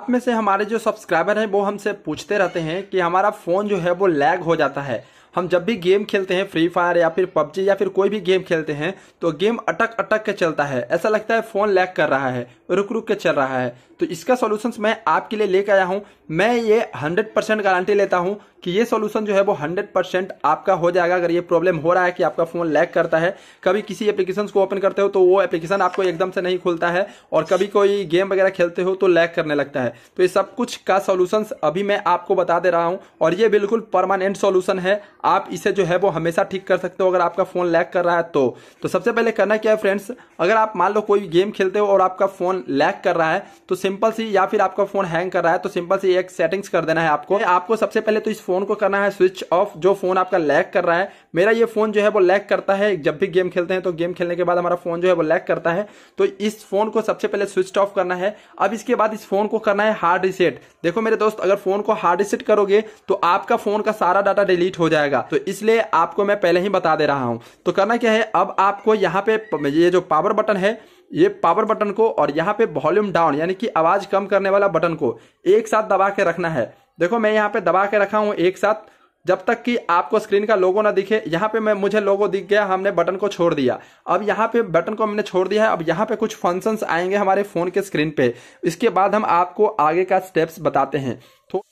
आप में से हमारे जो सब्सक्राइबर हैं, वो हमसे पूछते रहते हैं कि हमारा फ़ोन जो है, वो लैग हो जाता है। हम जब भी गेम खेलते हैं फ्री फायर या फिर पबजी या फिर कोई भी गेम खेलते हैं तो गेम अटक अटक के चलता है। ऐसा लगता है फ़ोन लैग कर रहा है रुक रुक के चल रहा है। तो इसका सोल्यूशन मैं आपके लिए लेकर आया हूँ। मैं ये 100 परसेंट गारंटी लेता हूँ कि ये सॉल्यूशन जो है वो 100 परसेंट आपका हो जाएगा। अगर ये प्रॉब्लम हो रहा है कि आपका फ़ोन लैग करता है, कभी किसी एप्लीकेशन को ओपन करते हो तो वो एप्लीकेशन आपको एकदम से नहीं खुलता है और कभी कोई गेम वगैरह खेलते हो तो लैग करने लगता है। तो ये सब कुछ का सोल्यूशन अभी मैं आपको बता दे रहा हूँ और ये बिल्कुल परमानेंट सोल्यूशन है। आप इसे जो है वो हमेशा ठीक कर सकते हो अगर आपका फ़ोन लैग कर रहा है तो। तो सबसे पहले करना क्या है फ्रेंड्स अगर आप मान लो कोई गेम खेलते हो और आपका फ़ोन लैग कर रहा है तो सिंपल सी या फिर आपका फ़ोन हैंग कर रहा है तो सिंपल सी एक सेटिंग्स कर देना है आपको। आपको सबसे पहले तो इस फ़ोन को करना है, स्विच ऑफ़, जो फ़ोन आपका लैग कर रहा है। मेरा ये फ़ोन जो है वो लैग करता है, जब भी गेम खेलते हैं तो गेम खेलने के बाद हमारा फ़ोन जो है वो लैग करता है। तो इस फ़ोन को सबसे पहले स्विच ऑफ़ करना है। अब इसके बाद इस फ़ोन को करना है हार्ड रिसेट। देखो मेरे दोस्त, अगर फ़ोन को हार्ड रिसेट करोगे तो आपका फ़ोन का सारा डाटा डिलीट हो जाएगा। तो इसलिए आपको मैं पहले ही बता दे रहा हूँ। तो करना क्या है, अब आपको यहाँ पे ये जो पावर बटन है, ये पावर बटन को और यहाँ पे वॉल्यूम डाउन यानी कि आवाज़ कम करने वाला बटन को एक साथ दबा के रखना है। देखो, मैं यहाँ पे दबा के रखा हूँ एक साथ। जब तक कि आपको स्क्रीन का लोगो ना दिखे, यहाँ पे मैं, मुझे लोगो दिख गया, हमने बटन को छोड़ दिया। अब यहाँ पे बटन को हमने छोड़ दिया है, अब यहाँ पे कुछ फ़ंक्शंस आएँगे हमारे फ़ोन के स्क्रीन पे। इसके बाद हम आपको आगे का स्टेप्स बताते हैं। तो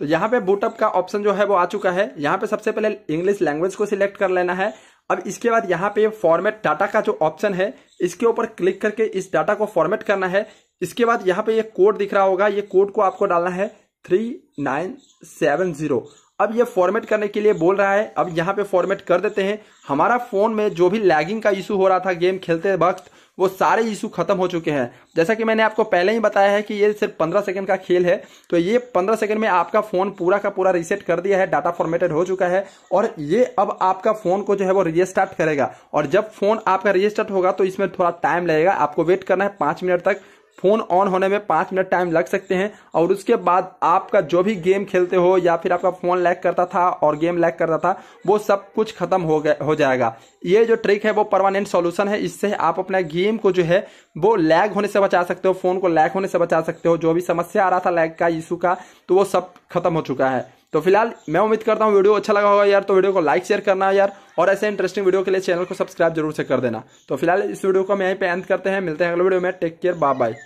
तो यहाँ पे बूटअप का ऑप्शन जो है, वो आ चुका है। यहाँ पे सबसे पहले इंग्लिश लैंग्वेज को सिलेक्ट कर लेना है। अब इसके बाद यहाँ पे फॉर्मेट डाटा का जो ऑप्शन है, इसके ऊपर क्लिक करके इस डाटा को फॉर्मेट करना है। इसके बाद यहाँ पे ये कोड दिख रहा होगा, ये कोड को आपको डालना है थ्री नाइन सेवन ज़ीरो अब ये फॉर्मेट करने के लिए बोल रहा है, अब यहाँ पे फॉर्मेट कर देते हैं। हमारा फ़ोन में जो भी लैगिंग का इशू हो रहा था गेम खेलते वक्त, वो सारे इशू खत्म हो चुके हैं। जैसा कि मैंने आपको पहले ही बताया है कि ये सिर्फ़ पंद्रह सेकंड का खेल है तो ये पंद्रह सेकंड में आपका फ़ोन पूरा का पूरा रीसेट कर दिया है डाटा फॉर्मेटेड हो चुका है, और ये अब आपका फ़ोन को जो है वो रीस्टार्ट करेगा। और जब फ़ोन आपका रीस्टार्ट होगा तो इसमें थोड़ा टाइम लगेगा, आपको वेट करना है पाँच मिनट तक। फ़ोन ऑन होने में पाँच मिनट टाइम लग सकते हैं और उसके बाद आपका जो भी गेम खेलते हो या फिर आपका फ़ोन लैग करता था और गेम लैग करता था, वो सब कुछ खत्म हो गया, हो जाएगा। ये जो ट्रिक है, वो परमानेंट सॉल्यूशन है। इससे आप अपना गेम को जो है, वो लैग होने से बचा सकते हो फ़ोन को लैग होने से बचा सकते हो। जो भी समस्या आ रहा था लैग का इशू का तो वो सब खत्म हो चुका है। तो फ़िलहाल मैं उम्मीद करता हूँ वीडियो अच्छा लगा होगा यार तो वीडियो को लाइक शेयर करना यार। और ऐसे इंटरेस्टिंग वीडियो के लिए चैनल को सब्सक्राइब ज़रूर से कर देना। तो फ़िलहाल इस वीडियो को हम यहीं पर एंड करते हैं। मिलते हैं अगले वीडियो में। Take care bye bye